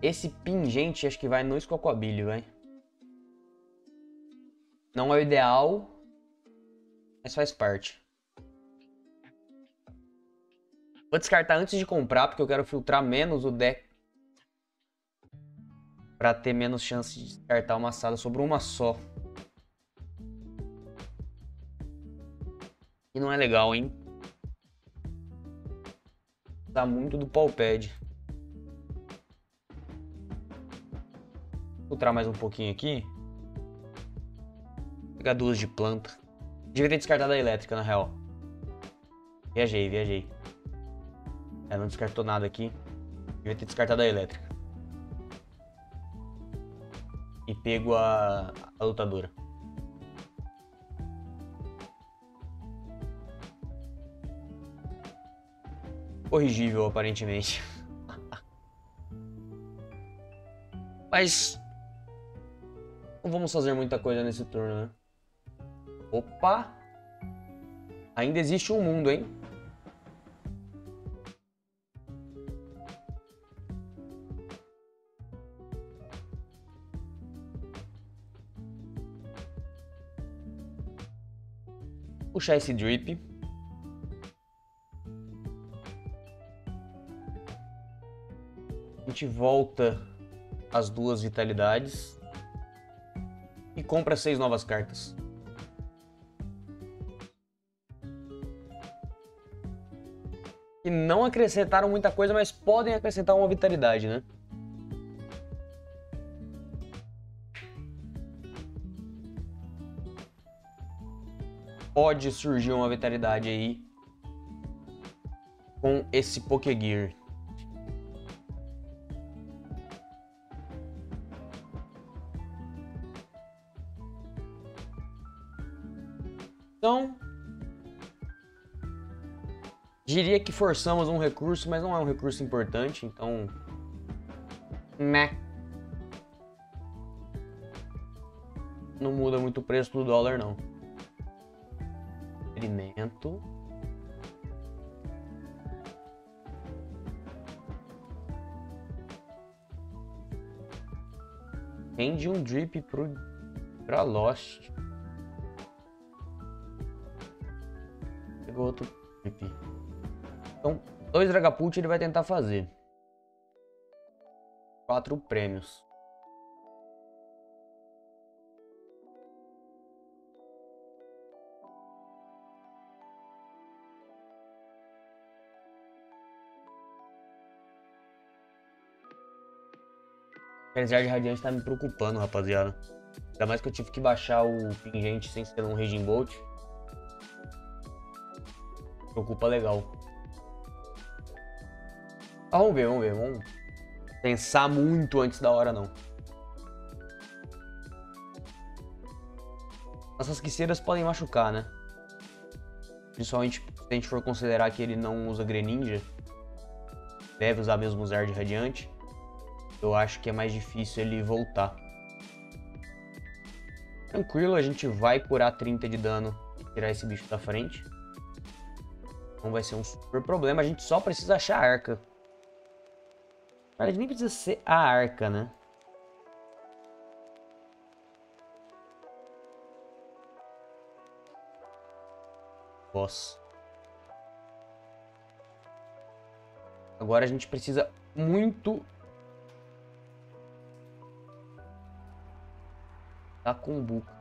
S1: Esse pingente acho que vai no Scocobilly, vai. Não é o ideal, mas faz parte. Vou descartar antes de comprar, porque eu quero filtrar menos o deck. Pra ter menos chance de descartar uma sala sobre uma só. E não é legal, hein? Tá muito do Palpad. Filtrar mais um pouquinho aqui. Vou pegar duas de planta. Devia ter descartado a elétrica, na real. Viajei, viajei. Ela não descartou nada aqui. Devia ter descartado a elétrica. E pego a, a lutadora. Corrigível, aparentemente. Mas... Não vamos fazer muita coisa nesse turno, né? Opa! Ainda existe um mundo, hein? Puxar esse drip. Gente volta as duas vitalidades e compra seis novas cartas. Que não acrescentaram muita coisa, mas podem acrescentar uma vitalidade, né? Pode surgir uma vitalidade aí com esse Pokégear. Então, diria que forçamos um recurso, mas não é um recurso importante, então, né? Não muda muito o preço do dólar, não. Experimento. Rende um drip pro, pra Lost. Outro. Então, dois Dragapult ele vai tentar fazer. Quatro prêmios. Apesar de Radiante tá me preocupando, rapaziada. Ainda mais que eu tive que baixar o pingente sem ser um Raging Bolt. Preocupa legal. Ah, vamos ver, vamos ver. Vamos pensar muito antes da hora, não. Essas quiceiras podem machucar, né? Principalmente se a gente for considerar que ele não usa Greninja. Deve usar mesmo usar de Radiante eu acho que é mais difícil ele voltar. Tranquilo, a gente vai curar 30 de dano e tirar esse bicho da frente. Não vai ser um super problema, a gente só precisa achar a arca. Na verdade, nem precisa ser a arca, né? Boss. Agora a gente precisa muito da Cumbuca.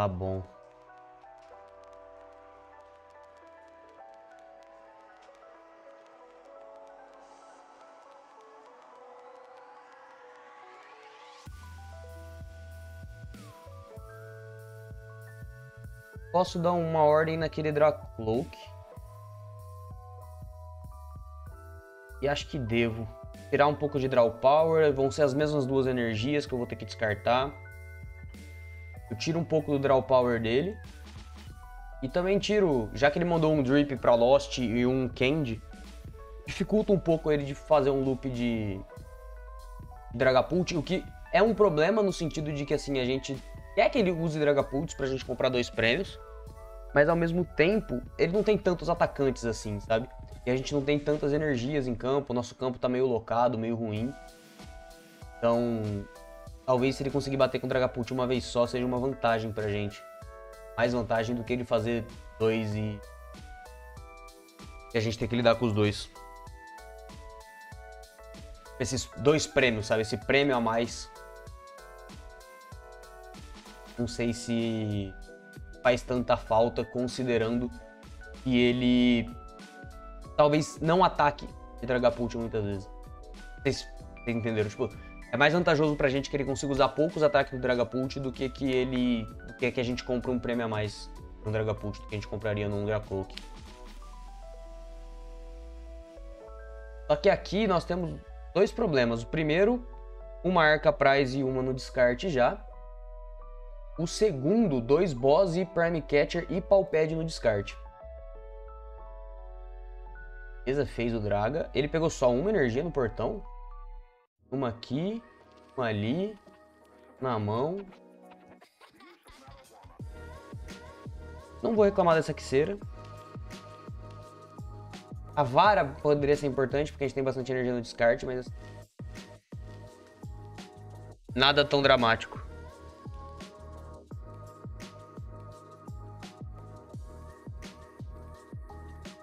S1: Tá bom. Posso dar uma ordem naquele Dracloak. E acho que devo tirar um pouco de Draw Power, vão ser as mesmas duas energias que eu vou ter que descartar. Eu tiro um pouco do Draw Power dele. E também tiro, já que ele mandou um Drip pra Lost e um Candy, dificulta um pouco ele de fazer um loop de Dragapult, o que é um problema no sentido de que assim, a gente quer que ele use Dragapults pra gente comprar dois prêmios, mas ao mesmo tempo, ele não tem tantos atacantes assim, sabe? E a gente não tem tantas energias em campo, nosso campo tá meio locado, meio ruim. Então, talvez se ele conseguir bater com o Dragapult uma vez só, seja uma vantagem pra gente. Mais vantagem do que ele fazer dois e... E a gente ter que lidar com os dois. Esses dois prêmios, sabe? Esse prêmio a mais. Não sei se faz tanta falta, considerando que ele talvez não ataque de Dragapult muitas vezes. Vocês, entenderam? Tipo, é mais vantajoso pra gente que ele consiga usar poucos ataques do Dragapult do que que ele. do que que a gente compra um prêmio a mais no Dragapult do que a gente compraria num Dracloak. Só que aqui nós temos dois problemas. O primeiro, uma Arca Prize e uma no descarte já. O segundo, dois Boss e Prime Catcher e Palped no descarte. Beleza, fez o Draga. Ele pegou só uma energia no portão. Uma aqui, uma ali, na mão. Não vou reclamar dessa quiceira. A vara poderia ser importante, porque a gente tem bastante energia no descarte, mas... Nada tão dramático.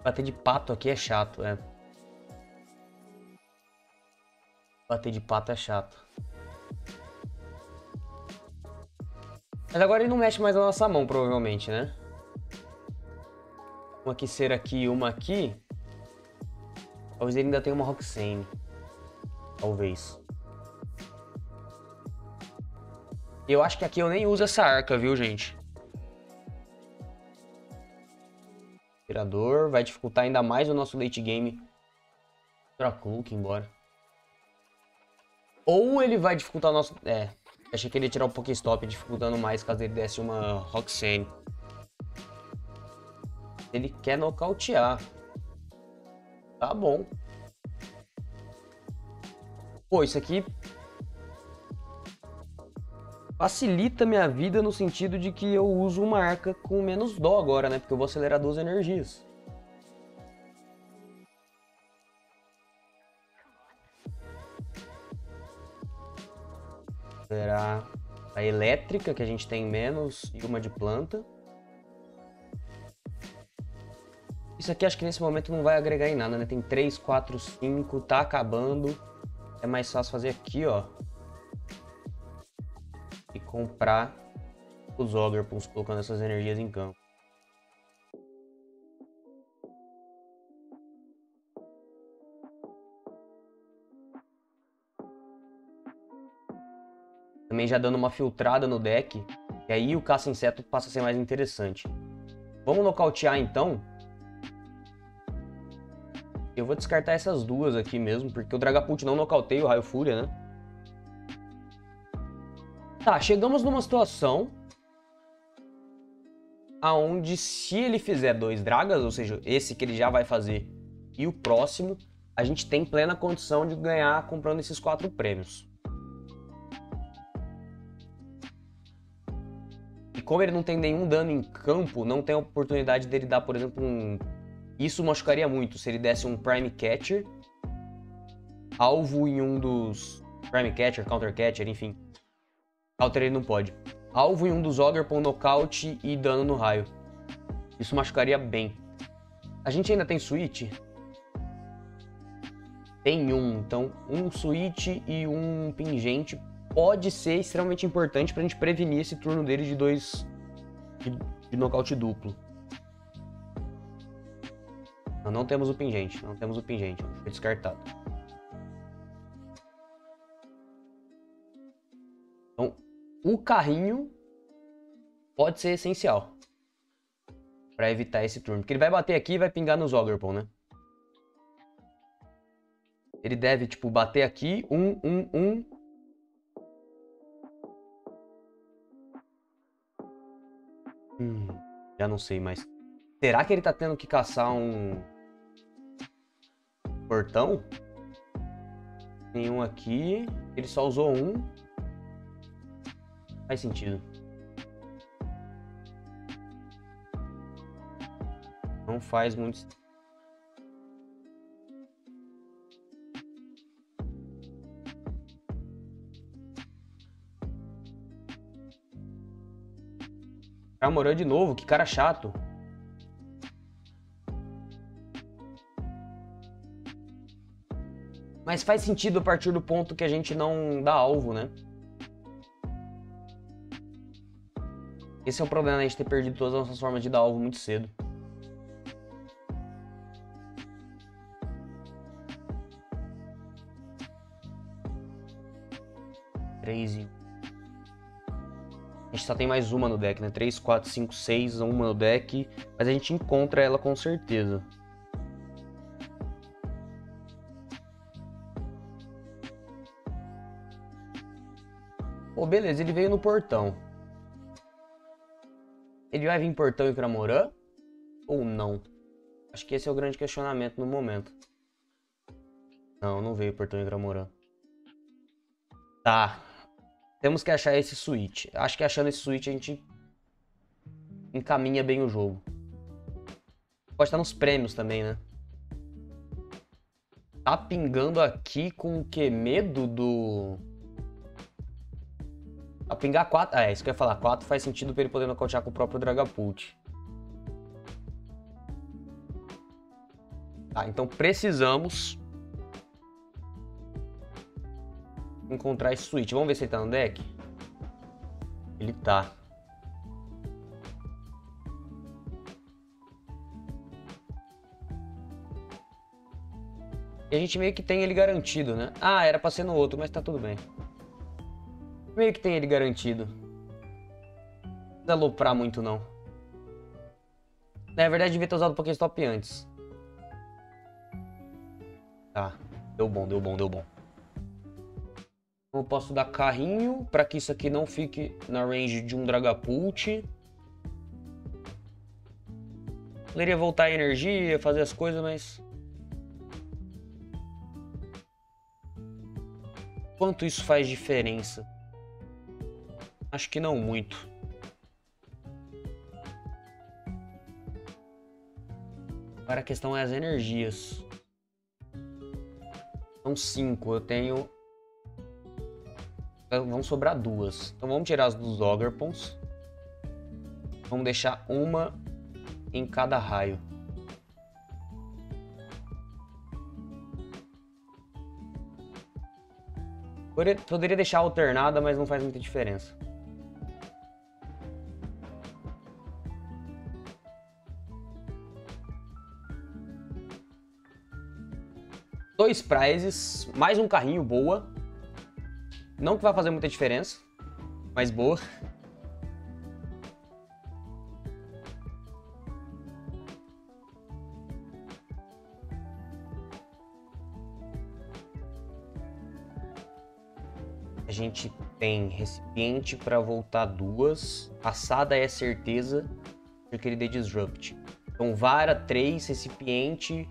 S1: Bater de pato aqui é chato, é. Bater de pato é chato. Mas agora ele não mexe mais na nossa mão, provavelmente, né? Uma ser aqui e uma aqui. Talvez ele ainda tenha uma Roxane. Talvez. Eu acho que aqui eu nem uso essa arca, viu, gente? acelerador. Vai dificultar ainda mais o nosso late game. Draculuc embora. Ou ele vai dificultar o nosso... É, achei que ele ia tirar o Pokéstop, dificultando mais caso ele desse uma Roxane. Ele quer nocautear. Tá bom. Pô, isso aqui facilita minha vida no sentido de que eu uso uma arca com menos dó agora, né? Porque eu vou acelerar duas energias. Acelerar a elétrica, que a gente tem menos, e uma de planta. Isso aqui acho que nesse momento não vai agregar em nada, né? Tem 3, 4, 5, tá acabando. É mais fácil fazer aqui, ó e comprar os Ograpons colocando essas energias em campo. Também já dando uma filtrada no deck, e aí o caça-inseto passa a ser mais interessante. Vamos nocautear então. Eu vou descartar essas duas aqui mesmo, porque o Dragapult não nocauteia o Raio Fúria, né? Tá, chegamos numa situação aonde se ele fizer dois dragas, ou seja, esse que ele já vai fazer e o próximo, a gente tem plena condição de ganhar comprando esses quatro prêmios. Como ele não tem nenhum dano em campo, não tem oportunidade dele dar, por exemplo, um... Isso machucaria muito se ele desse um Prime Catcher, alvo em um dos... Prime Catcher, Counter Catcher, enfim Counter ele não pode. Alvo em um dos Ogre nocaute e dano no raio. Isso machucaria bem. A gente ainda tem switch? Tem um, então um switch e um pingente pode ser extremamente importante pra gente prevenir esse turno dele de dois de, de nocaute duplo. Não, não temos o pingente, não temos o pingente, foi descartado. o carrinho pode ser essencial para evitar esse turno. Porque ele vai bater aqui e vai pingar nos Ogrepon, né? Ele deve, tipo, bater aqui, um, um, um. Hum, já não sei mais. Será que ele tá tendo que caçar um portão? Nenhum aqui. Ele só usou um. Faz sentido. Não faz muito Camorã de novo, que cara chato. Mas faz sentido a partir do ponto que a gente não dá alvo, né? Esse é o problema, de ter perdido todas as nossas formas de dar alvo muito cedo. Só tem mais uma no deck, né? 3, 4, 5, 6, uma no deck. Mas a gente encontra ela com certeza. Pô, beleza, ele veio no portão. Ele vai vir Portão e Cramorã? Ou não? Acho que esse é o grande questionamento no momento. Não, não veio Portão e Cramorã. Tá. Temos que achar esse switch. Acho que achando esse switch a gente encaminha bem o jogo. Pode estar nos prêmios também, né? Tá pingando aqui com o que? Medo do... A pingar 4. Ah, é, isso que eu ia falar. 4 faz sentido pra ele poder nocautear com o próprio Dragapult. Tá, então precisamos encontrar esse switch. Vamos ver se ele tá no deck. Ele tá. E a gente meio que tem ele garantido, né? Ah, era pra ser no outro, mas tá tudo bem meio que tem ele garantido. Não precisa aloprar muito, não. Na verdade, devia ter usado o Pokéstop antes. Tá. Deu bom, deu bom, deu bom. Eu posso dar carrinho para que isso aqui não fique na range de um Dragapult. Poderia voltar a energia, fazer as coisas, mas... Quanto isso faz diferença? Acho que não muito. Agora a questão é as energias. São cinco. Eu tenho... Então, vão sobrar duas. Então vamos tirar as dos Ogerpons. Vamos deixar uma em cada raio. Poderia deixar alternada, mas não faz muita diferença. Dois prizes, mais um carrinho, boa. Não que vai fazer muita diferença, mas boa. A gente tem recipiente para voltar duas. Passada é certeza porque ele dê disrupt. Então vara, três, recipiente,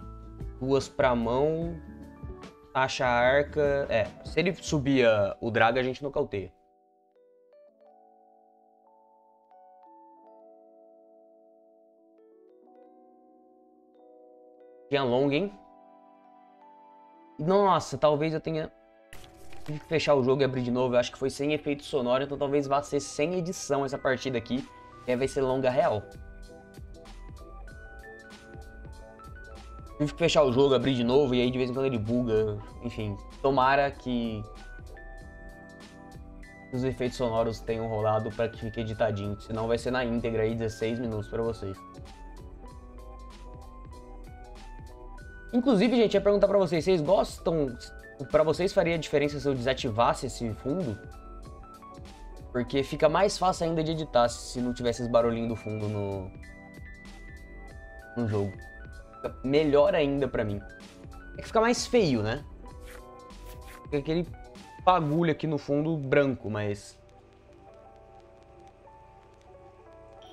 S1: duas para mão, taxa arca. É, se ele subia o drag, a gente nocauteia. Tinha long, hein? Nossa, talvez eu tenha que fechar o jogo e abrir de novo. Eu acho que foi sem efeito sonoro, então talvez vá ser sem edição essa partida aqui. E aí vai ser longa real. Tive que fechar o jogo, abrir de novo e aí de vez em quando ele buga. Enfim, tomara que os efeitos sonoros tenham rolado para que fique editadinho. Senão vai ser na íntegra aí 16 minutos para vocês. Inclusive, gente, ia perguntar para vocês, vocês gostam... Para vocês faria diferença se eu desativasse esse fundo? Porque fica mais fácil ainda de editar se não tivesse esse barulhinho do fundo no, no jogo fica melhor ainda pra mim. É que fica mais feio, né? Fica aquele bagulho aqui no fundo branco, mas...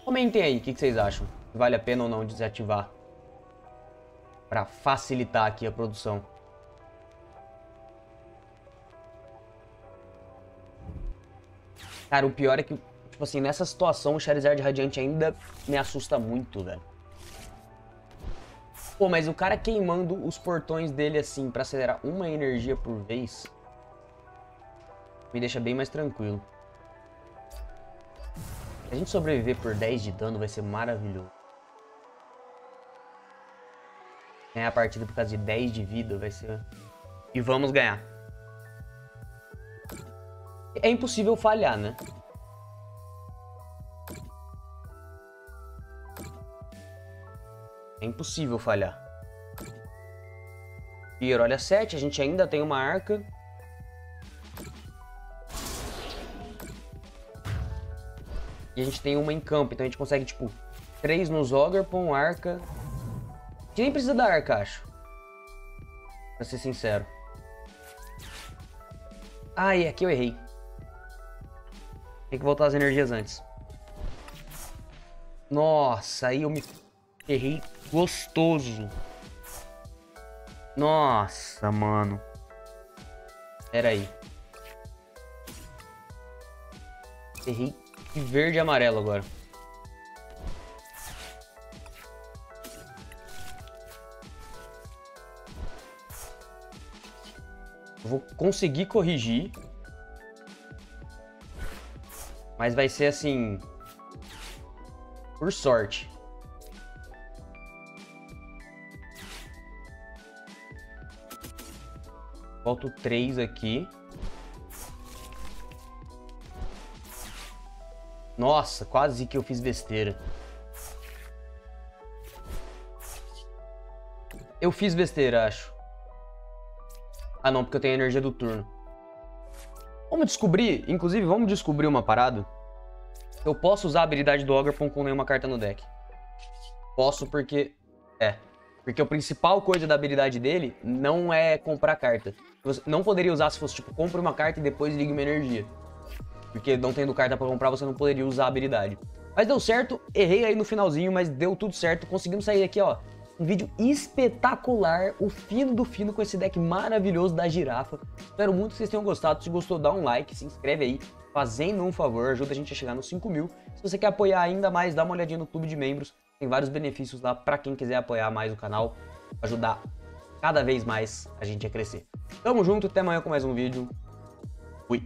S1: Comentem aí o que, que vocês acham. Vale a pena ou não desativar. Pra facilitar aqui a produção. Cara, o pior é que, tipo assim, nessa situação o Charizard Radiante ainda me assusta muito, velho. Pô, mas o cara queimando os portões dele assim pra acelerar uma energia por vez me deixa bem mais tranquilo. Se a gente sobreviver por 10 de dano vai ser maravilhoso. Ganhar a partida por causa de 10 de vida vai ser... E vamos ganhar. É impossível falhar, né? É impossível falhar. Pier, olha 7, a gente ainda tem uma arca. E a gente tem uma em campo, então a gente consegue, tipo, 3 nos Ogerpon, arca. A gente nem precisa da arca, acho. Pra ser sincero. Ai, aqui eu errei. Tem que voltar as energias antes. Nossa, aí eu me errei gostoso. Nossa, mano. Pera aí. Errei de verde e amarelo agora. Vou conseguir corrigir. Mas vai ser assim... Por sorte. Volto 3 aqui. Nossa, quase que eu fiz besteira. Eu fiz besteira, acho. Ah não, porque eu tenho a energia do turno. Vamos descobrir, inclusive, vamos descobrir uma parada. Eu posso usar a habilidade do Ogrepon com nenhuma carta no deck. Posso porque... É. Porque a principal coisa da habilidade dele não é comprar carta. Você não poderia usar se fosse, tipo, compre uma carta e depois ligue uma energia. Porque não tendo carta pra comprar, você não poderia usar a habilidade. Mas deu certo, errei aí no finalzinho, mas deu tudo certo. Conseguimos sair aqui, ó, um vídeo espetacular, o fino do fino com esse deck maravilhoso da girafa. Espero muito que vocês tenham gostado. Se gostou, dá um like, se inscreve aí, fazendo um favor, ajuda a gente a chegar nos 5 mil. Se você quer apoiar ainda mais, dá uma olhadinha no clube de membros. Tem vários benefícios lá para quem quiser apoiar mais o canal, ajudar cada vez mais a gente a crescer. Tamo junto, até amanhã com mais um vídeo. Fui!